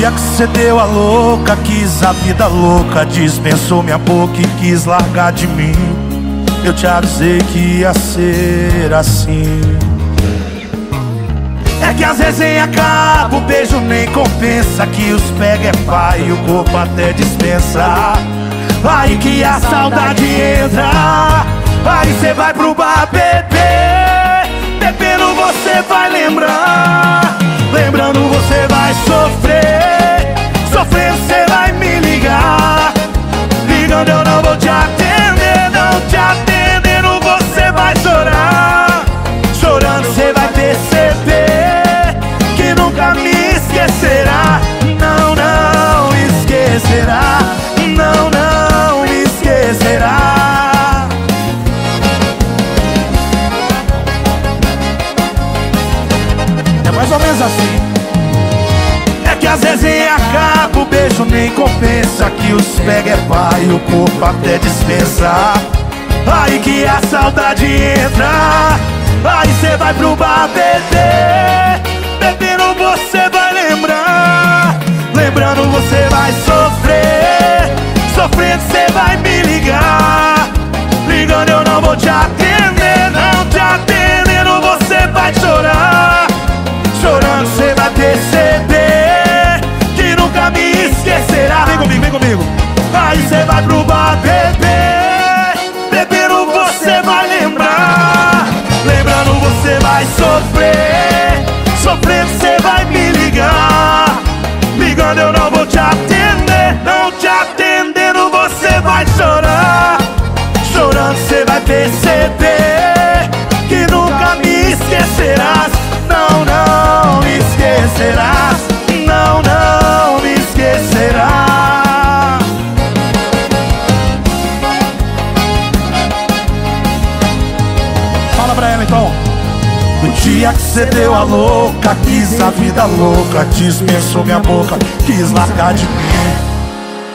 dia que cê deu a louca, quis a vida louca Dispensou minha boca e quis largar de mim. Eu te avisei que ia ser assim. É que às vezes em acaba, o beijo nem compensa Que os pega é pai e o corpo até dispensa. Aí que a saudade entra Aí cê vai pro bar beber. Bebendo você vai lembrar Lembrando você vai sofrer. Sofrendo você vai me ligar. Ligando eu não vou te atender Não te atendendo você vai chorar. Chorando você vai até dispensa Aí que a saudade entra Aí cê vai pro bar beber. Bebendo você vai lembrar Lembrando você vai sofrer. Sofrendo cê vai me ligar Ligando eu não vou te atender Não te atendendo você vai chorar. Chorando cê vai perceber esquecerás Não, não me esquecerás Fala pra ela então no dia que cê deu a louca, quis a vida louca, dispensou minha boca, quis largar de mim.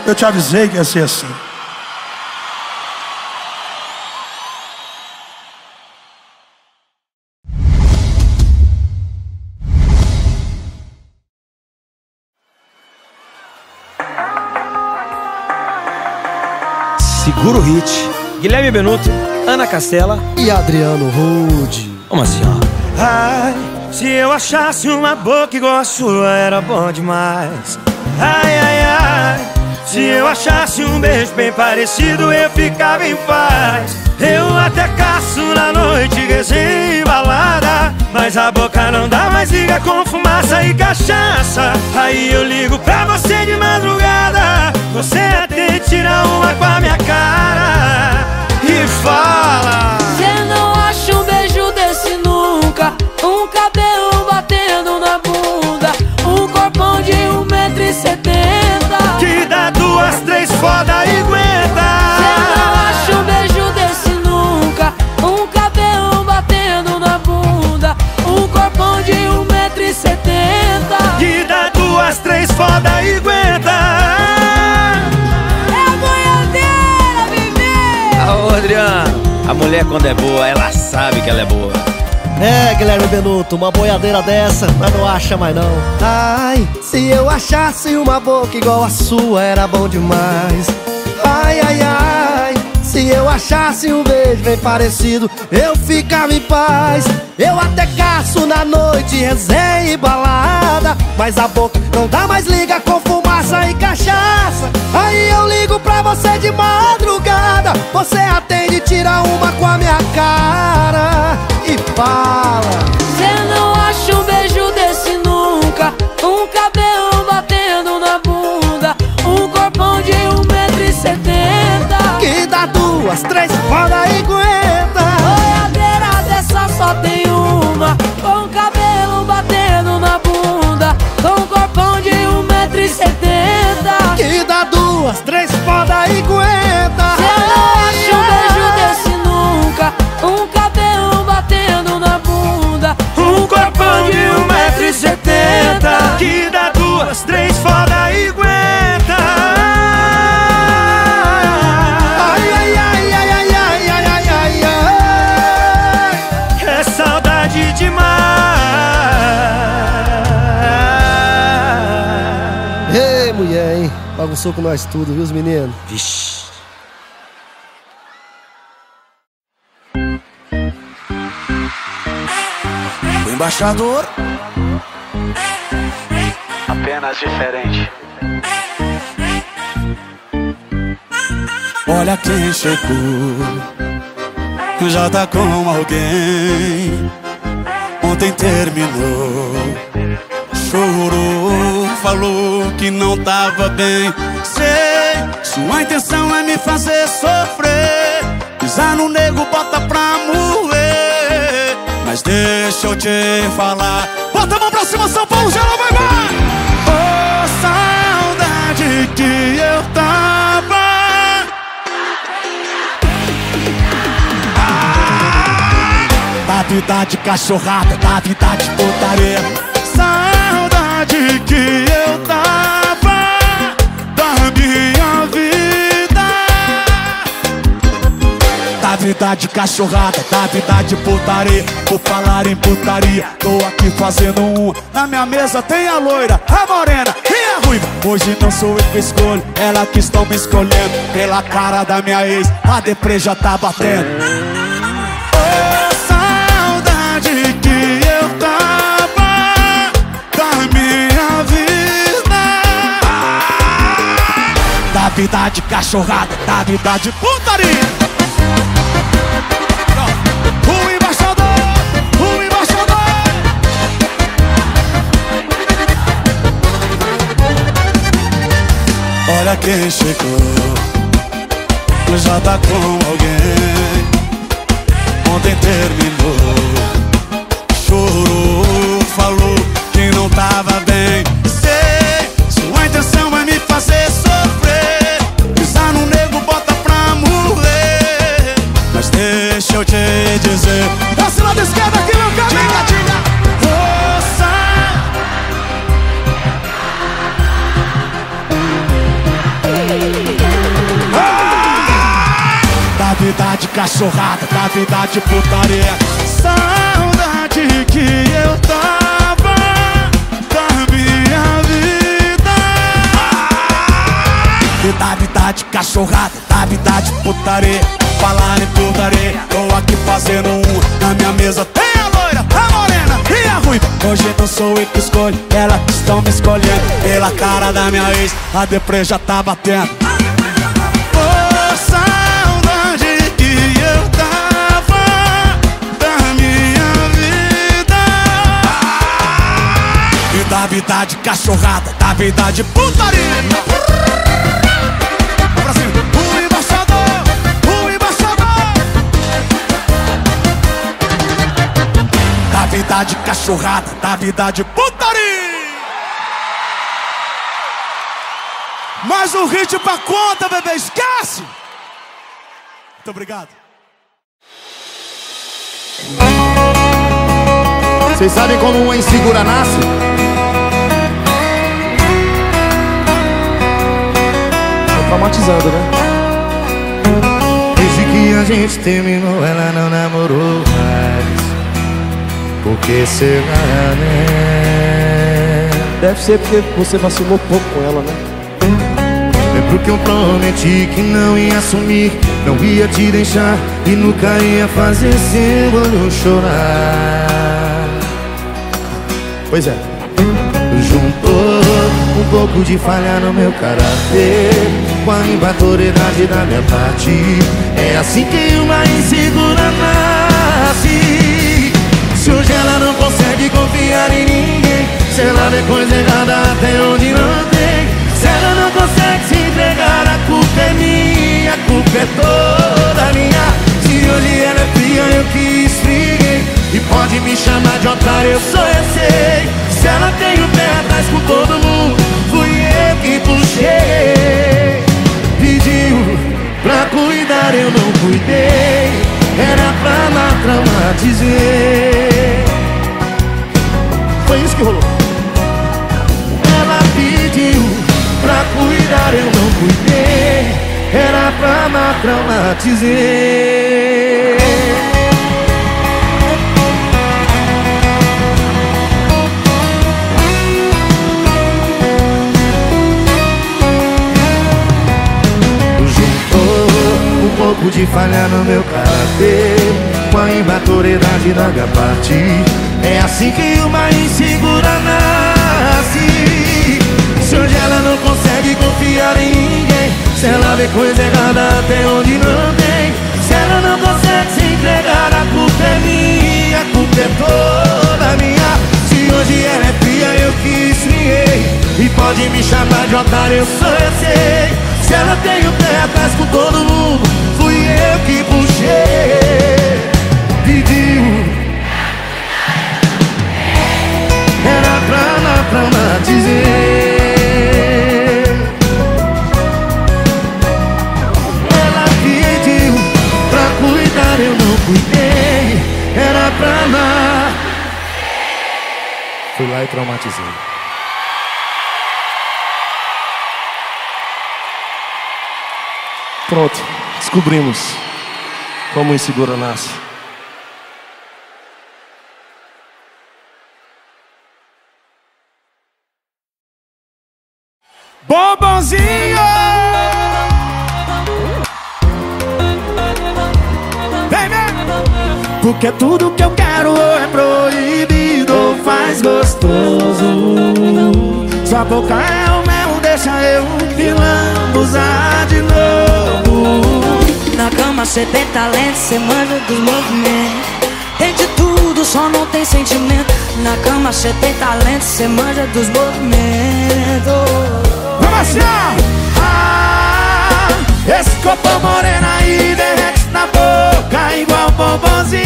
Eu te avisei que ia ser assim. O hit. Guilherme Benuto, Ana Castela. E Adriano Rude. Vamos assim, ó. Ai, se eu achasse uma boca igual a sua, era bom demais. Ai, ai, ai. Se eu achasse um beijo bem parecido, eu ficava em paz. Eu até caço na noite, resenha e balada. Mas a boca não dá mais liga com fumaça e cachaça. Aí eu ligo pra você de madrugada. Você até tira uma com a minha cara e fala. Mulher, quando é boa, ela sabe que ela é boa. É, Guilherme Benuto, uma boiadeira dessa, mas não acha mais não. Ai, se eu achasse uma boca igual a sua, era bom demais. Ai, ai, ai, se eu achasse um beijo bem parecido, eu ficava em paz. Eu até caço na noite, resenha e balada. Mas a boca não dá mais liga com Dançou com nós tudo, viu, os meninos? Vixe. O embaixador Apenas diferente. Olha quem chegou Já tá com alguém Ontem terminou Chorou Falou que não tava bem. Sei Sua intenção é me fazer sofrer. Pisar no nego, bota pra moer. Mas deixa eu te falar. Bota a mão pra cima, São Paulo, geral vai vai Oh, saudade que eu tava. Da vida de cachorrada, da vida de putaria vida de cachorrada, da vida de putaria. Por falar em putaria, tô aqui fazendo um. Na minha mesa tem a loira, a morena e a ruiva. Hoje não sou eu que escolho, ela que estão me escolhendo. Pela cara da minha ex, a deprê já tá batendo. Oh, saudade que eu tava da minha vida. Da vida de cachorrada, da vida de putaria. Quem chegou, já tá com alguém. Ontem terminou. Chorou, falou que não tava bem. Sei, sua intenção é me fazer sofrer. Pisar no nego, bota pra morrer. Mas deixa eu te dizer Esse lado esquerdo vida de cachorrada, da vida de putaria. Saudade que eu tava da minha vida. E da vida de cachorrada, da vida de putaria. Falar em putaria, tô aqui fazendo um Na minha mesa. Tem a loira, a morena e a ruiva. Hoje não sou eu que escolho, elas estão me escolhendo. Pela cara da minha ex, a deprê já tá batendo vida de cachorrada, da vida de putaria. O embaixador, o embaixador Da vida de cachorrada, da vida de putaria Mais um hit pra conta, bebê, esquece! Muito obrigado. Vocês sabem como uma insegura nasce? Traumatizando, né? Desde que a gente terminou, ela não namorou mais. Por que será, né? Deve ser porque você vacilou pouco com ela, né? Lembro que eu prometi que não ia sumir, não ia te deixar e nunca ia fazer seu olho chorar. Pois é. Juntou um pouco de falha no meu caráter Com a imaturidade da minha parte. É assim que uma insegura nasce. Se hoje ela não consegue confiar em ninguém Se ela vê coisa errada até onde não tem. Se ela não consegue se entregar, a culpa é minha A culpa é toda minha. Se hoje ela é fria, eu que esfriei E pode me chamar de otário, eu sou, eu sei Se ela tem o pé atrás com todo mundo eu não cuidei Era pra matar traumatizei Foi isso que rolou. Ela pediu pra cuidar, eu não cuidei Era pra matar traumatizei de falha no meu caráter Com a imaturidade da minha É assim que uma insegura nasce. Se hoje ela não consegue confiar em ninguém Se ela vê coisa errada até onde não tem. Se ela não consegue se entregar, a culpa é minha A culpa é toda minha. Se hoje ela é fria, eu que esfriei E pode me chamar de otário, eu sou, eu sei Se ela tem o pé atrás com todo mundo Fui eu que puxei. Pediu. Era pra lá, pra lá dizer. Ela pediu pra cuidar, eu não cuidei. Era pra lá. Fui lá e traumatizei Pronto, descobrimos como o insegura nasce. Bombonzinho! Vem, vem! Porque tudo que eu quero é proibido faz gostoso Sua boca é o mel, deixa eu me usar de novo Na cama cê tem talento, cê manja dos movimentos. Tem de tudo, só não tem sentimento. Na cama cê tem talento, cê manja dos movimentos. Vamos assim, ó! Ah, esse corpo moreno aí derrete na boca igual bombonzinho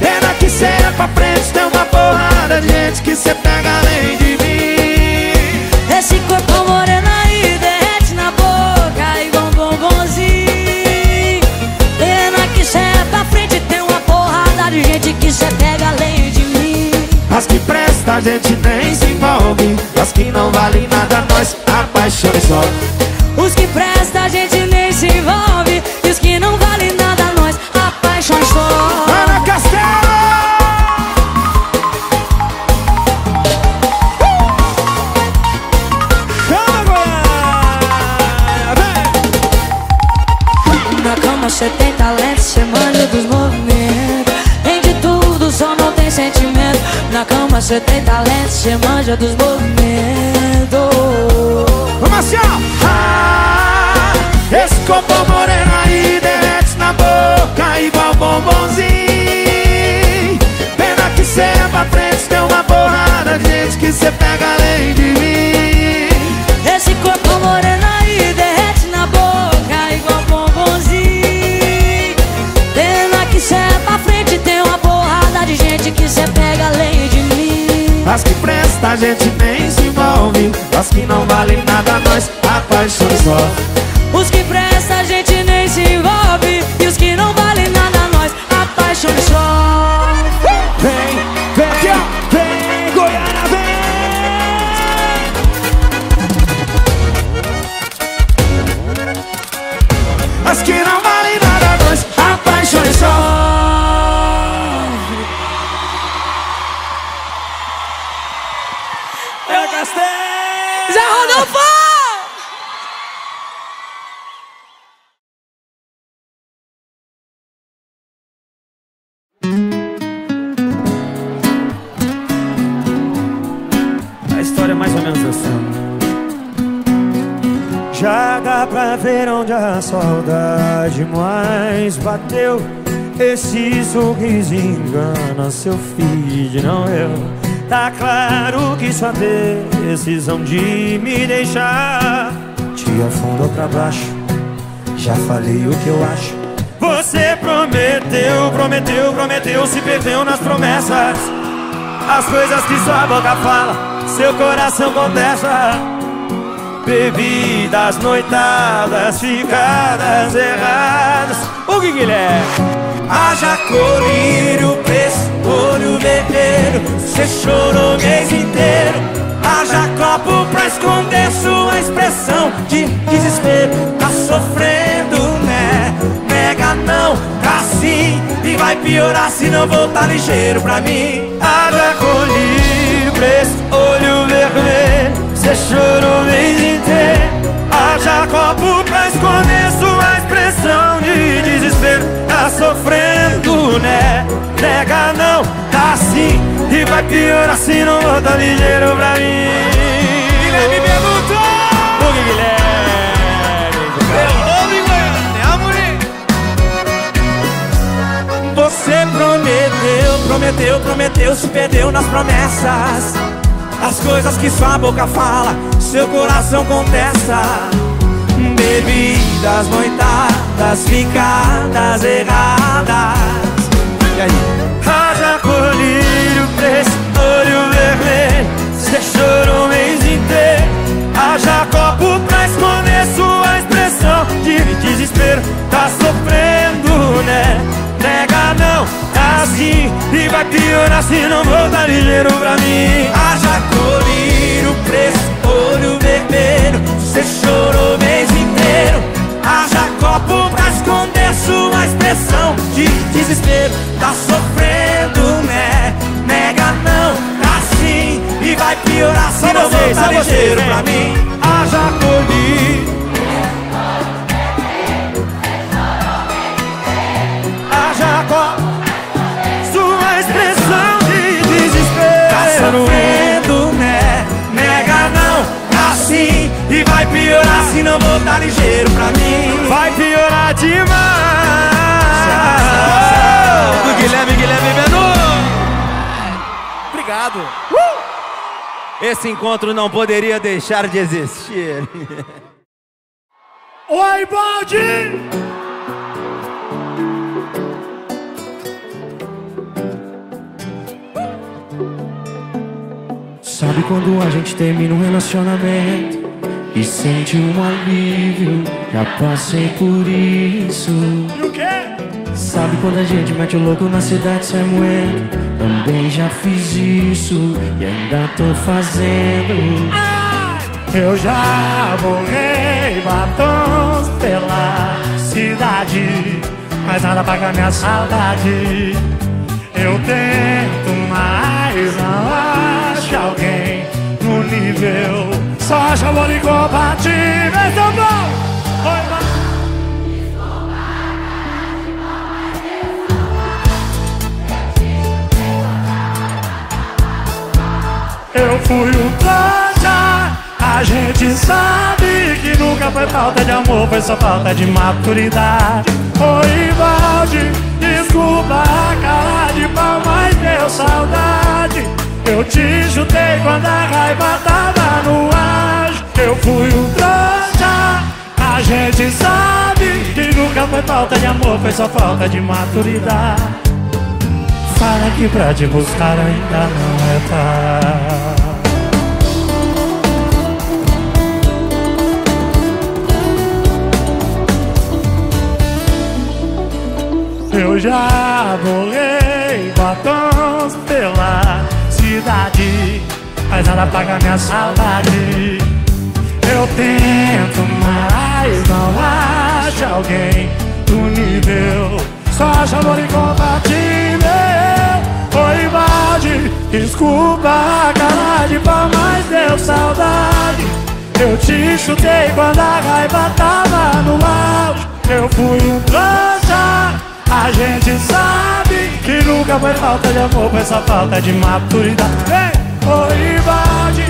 Pena que cê é pra frente, tem uma porrada de gente que cê pega além de mim. Esse corpo moreno de gente que cê pega além de mim. As que presta a gente nem se envolve As que não valem nada nós apaixona só. Os que presta a gente nem se envolve Na cama cê tem talento, cê manja dos movimentos. Vamos assim, ó! Ah, esse corpo moreno aí derrete na boca igual bombonzinho. Pena que cê é pra frente, tem uma porrada de gente que cê pega além de mim. Esse corpo moreno aí derrete presta a gente nem se envolve. As que não valem nada nós apaixona só. Os que presta a gente assim. Já dá pra ver onde a saudade mais bateu. Esse sorriso engana seu filho, não eu. Tá claro que sua decisão de me deixar te afundou pra baixo. Já falei o que eu acho. Você prometeu, prometeu, prometeu, se perdeu nas promessas. As coisas que sua boca fala, seu coração contesta. Bebidas, noitadas, ficadas erradas. O que Guilherme? Haja colírio, preço, olho vermelho. Cê chorou o mês inteiro. Haja copo pra esconder sua expressão de desespero. Tá sofrendo, né? Nega não, tá sim. E vai piorar se não voltar ligeiro pra mim. Haja colírio, pra olho vermelho. Você chorou o mês inteiro. Haja copo pra esconder sua expressão de desespero. Tá sofrendo, né? Nega não, tá assim E vai piorar se não volta ligeiro pra mim. Guilherme Belo. Prometeu, prometeu, Se perdeu nas promessas. As coisas que sua boca fala Seu coração contesta. Bebidas, noitadas, ficadas erradas. E aí? Se não voltar ligeiro pra mim. Haja colírio, preço, olho vermelho. Cê chorou o mês inteiro. Haja copo pra esconder sua expressão De desespero. Tá sofrendo, né? Nega não, tá assim E vai piorar se não voltar ligeiro vem. pra mim. Haja colírio E vai piorar se não voltar ligeiro pra mim Vai piorar demais Do Guilherme, Guilherme Benuto. Obrigado! Esse encontro não poderia deixar de existir. Oi, Baldi! Sabe quando a gente termina um relacionamento e sente um alívio? Já passei por isso. E o quê? Sabe quando a gente mete o louco na cidade sem moeda? Também já fiz isso e ainda tô fazendo. Eu já borrei batons pela cidade Mas nada paga minha saudade Eu tento, mas não acho alguém no nível Só acho amor incompatível Então bom! Oi, ma- Eu fui um trouxa A gente sabe que nunca foi falta de amor Foi só falta de maturidade. Oi, Valde, desculpa a cara de pau Mas deu saudade Eu te chutei quando a raiva tava no ar. Eu fui um trouxa. A gente sabe que nunca foi falta de amor Foi só falta de maturidade. Fala que pra te buscar ainda não é tarde Eu já borrei batons pela Mas nada paga minha saudade. Eu tento, mas não acho alguém do nível. Só acho amor incompatível Oi, Valde, desculpa a cara de pau Mas deu saudade. Eu te chutei quando a raiva tava no auge. Eu fui um trouxa a gente sabe que nunca foi falta de amor, foi só falta de maturidade. Ei, oi, Valde.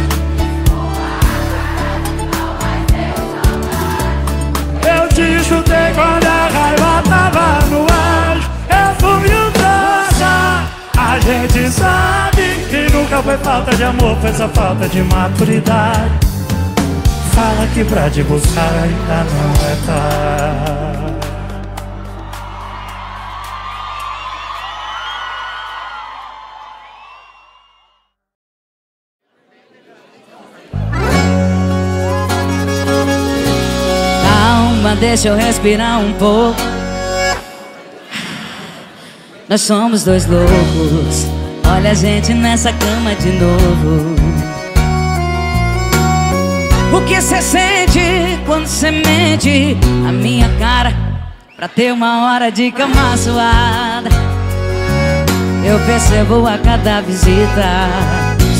Eu te chutei quando a raiva tava no ar. Eu fui um trouxa. A gente sabe que nunca foi falta de amor, foi só falta de maturidade. Fala que pra te buscar ainda não é tarde. Calma, deixa eu respirar um pouco. Nós somos dois loucos. Olha a gente nessa cama de novo. O que cê sente quando cê mente a minha cara pra ter uma hora de cama suada? Eu percebo a cada visita.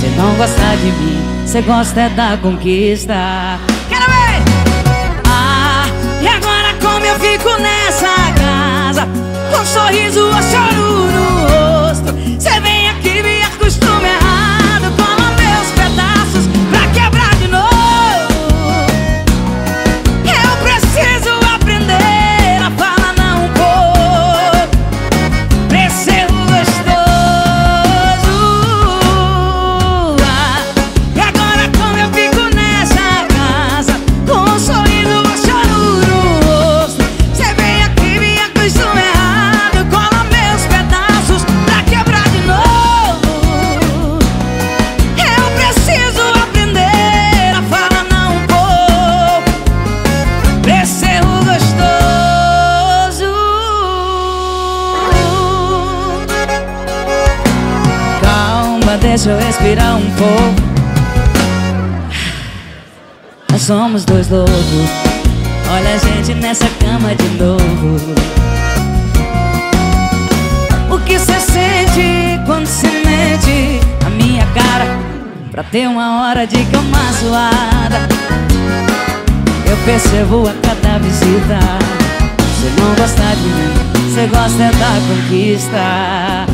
Cê não gosta de mim, cê gosta é da conquista. Nessa casa. Com sorriso ou choro no rosto eu respirar um pouco. Nós somos dois loucos. Olha a gente nessa cama de novo. O que cê sente quando se mete a minha cara? Pra ter uma hora de cama suada. Eu percebo a cada visita. Cê não gosta de mim, cê gosta da conquista.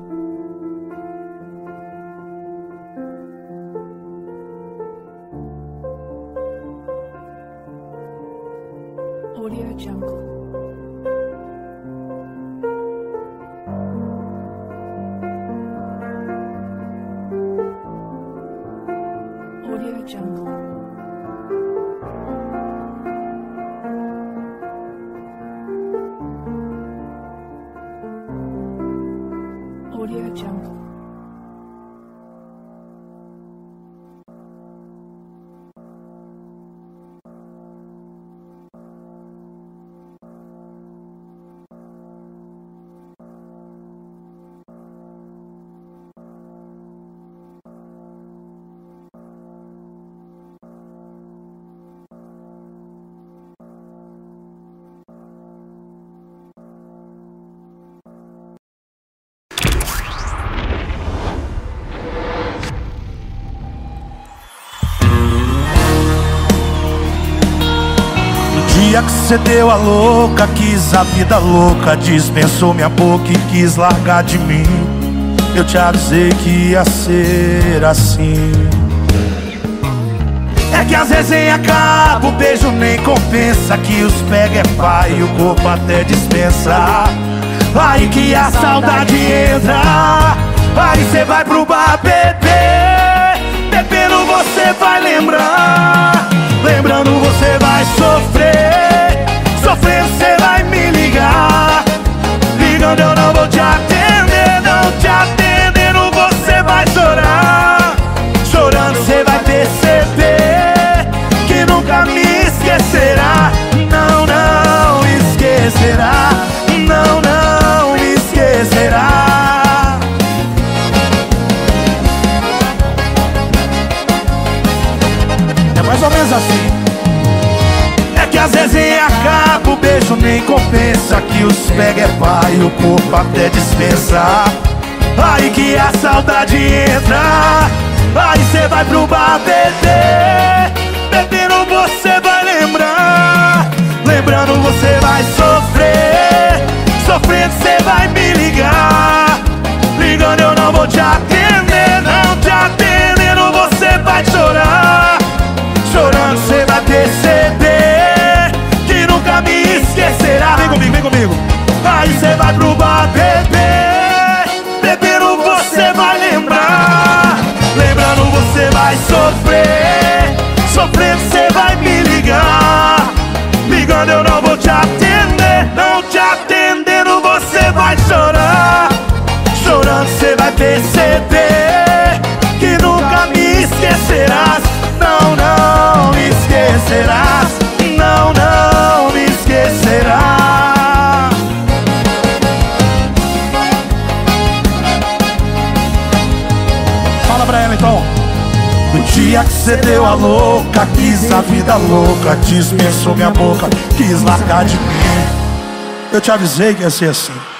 Audio Jungle. Que cê deu a louca, quis a vida louca Dispensou minha boca e quis largar de mim. Eu te avisei que ia ser assim. É que às vezes em acaba, o beijo nem compensa Que os pega é pai e o corpo até dispensa. Aí que a saudade entra Aí cê vai pro bar beber. Bebendo você vai lembrar Lembrando você vai sofrer. Sofrendo você vai me ligar. Ligando eu não vou te atender Não te atendendo você vai chorar. Chorando você vai perceber Que nunca me esquecerá. Não, não esquecerá. Não, não esquecerá nem compensa Que os pega é pai o corpo até dispensa. Aí que a saudade entra Aí cê vai pro bar beber. Bebendo você vai lembrar Lembrando você vai sofrer. Sofrendo cê vai me ligar Ligando eu não vou te atender Não te atendendo você vai chorar. Chorando cê vai pro bar vida louca, dispensou minha boca, quis largar de mim. Eu te avisei que ia ser assim.